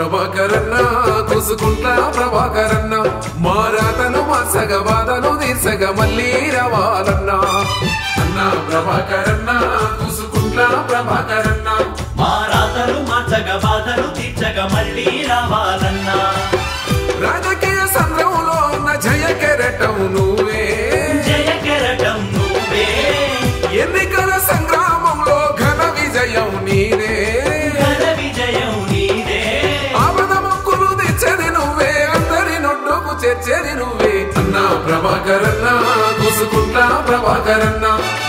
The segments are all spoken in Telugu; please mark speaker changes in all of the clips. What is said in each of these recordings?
Speaker 1: అన్న ప్రభాకరన్న కూసుకుంటా ప్రభాకరన్న మారాతను మార్సగ బాధను తీర్సగ మళ్ళీ రావాలన్నా. అన్న ప్రభాకరన్న కూసుకుంటా ప్రభాకరన్న
Speaker 2: మా రాతలు బాధను బాధలు తీర్చగ మళ్ళీ
Speaker 1: రవాల ప్రభాకరన్న కూసుకుంటా ప్రభాకరన్న.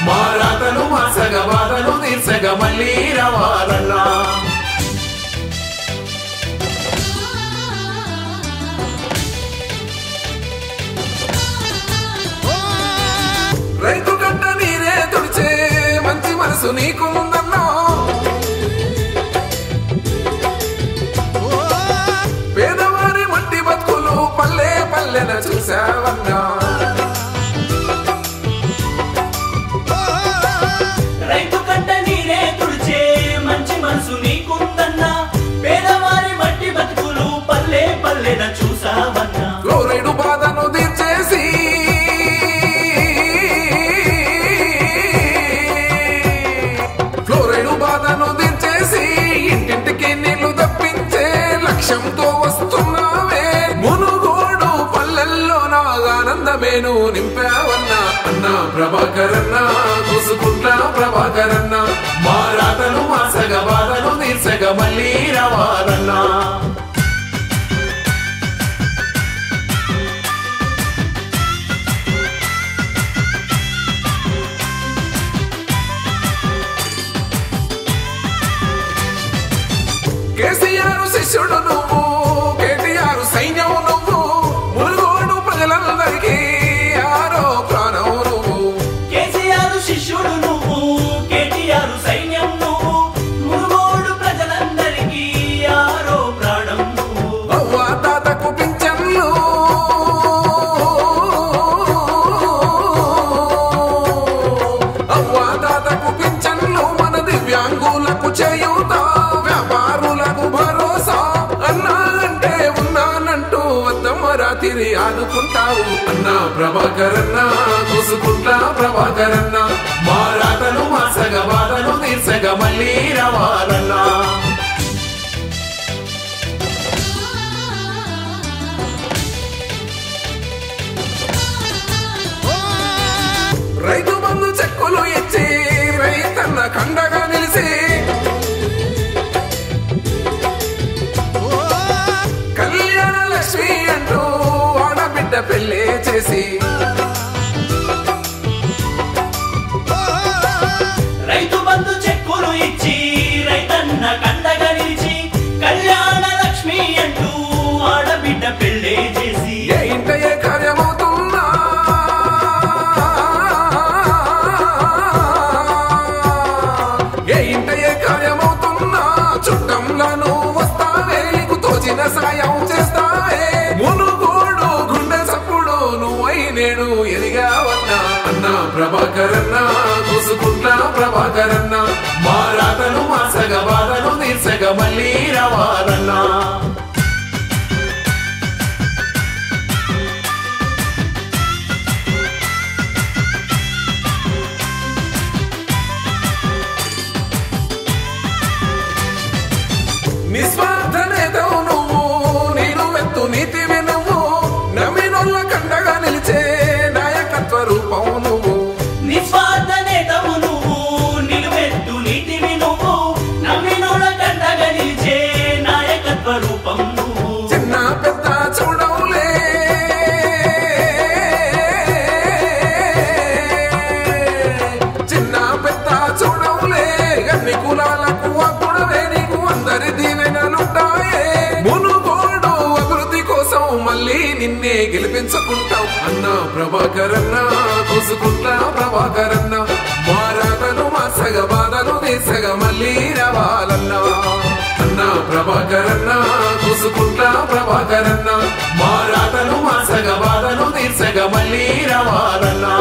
Speaker 1: మారాతను మాసగ బాధను తీర్చగ మళ్ళీ రావాలన్నా. రైతు గడ్డ నీరే తుడిచే మంచి మనసు నీకుందన్నా పేదవారి మట్టి బతుకులు పల్లె పల్లెన
Speaker 2: చూసావా మనసు నీకుందన్నా? పేదవారి మట్టి బతుకులు పల్లె పల్లెన చూసావన్నా?
Speaker 1: ఫ్లోరైడు బాధను తీర్చేసి ఫ్లోరైడు బాధను తీర్చేసి ఇంటింటికి నీళ్ళు తప్పించే లక్ష్యంతో వస్తున్నావే. మునుగోడు పల్లెల్లో నా ఆనందమేను నింపావన్నా. అన్న ప్రభాకరన్నా కూసుకుంటా ప్రభాకరన్న. మారాతను మాసగ బాధను తీర్చగ మళ్ళీ రావాలన్నా కేసీఆర్ శిష్యుడు నువ్వు కేటీఆర్ సైన్యం నువ్వు మునుగోడు ప్రజలందరికీ ఆరో ప్రాణం నువ్వు.
Speaker 2: కేసీఆర్ శిష్యుడు నువ్వు కేటీఆర్ సైన్యం
Speaker 1: ఆదుకుంటావు అన్నా ప్రభాకరన్న కూసుకుంటా ప్రభాకరన్న. మారాతను మాసగ బాధను తీర్చగ మళ్ళీ రావాలన్నా. ఎదిగావన్నా అన్న ప్రభాకరన్న కూసుకుంటా ప్రభాకరన్న మారాతను మాసగ బాధను తీర్చగ మళ్ళీ రావాలన్నా నిస్వార్థ నాయకత్వ చిన్న పెద్ద చూడవులే చిన్న పెద్ద చూడవులే అన్ని కులాలకు అప్పుడవే నీకు అందరి దీవెనలుంటాయే. మునుగోడు అభివృద్ధి కోసం మళ్ళీ నిన్నే గెలిపించుకుంటాం. అన్నా ప్రభాకరన్నా కూసుకుంటా ప్రభాకరన్నా. మారాతను మాసగ బాధ అన్న ప్రభాకరన్న కూసుకుంటా ప్రభాకరన్న. మారాతను మాసగ బాధను తీర్చగ మళ్ళీ రావాలన్నా.